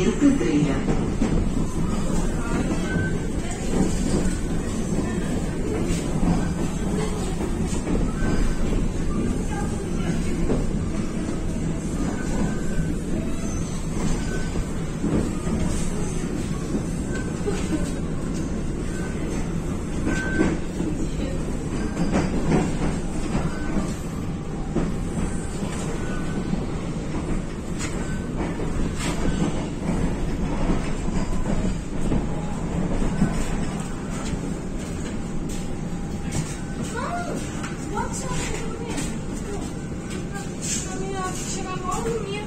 Ramiro Pedreira. 上面啊，现在好冷。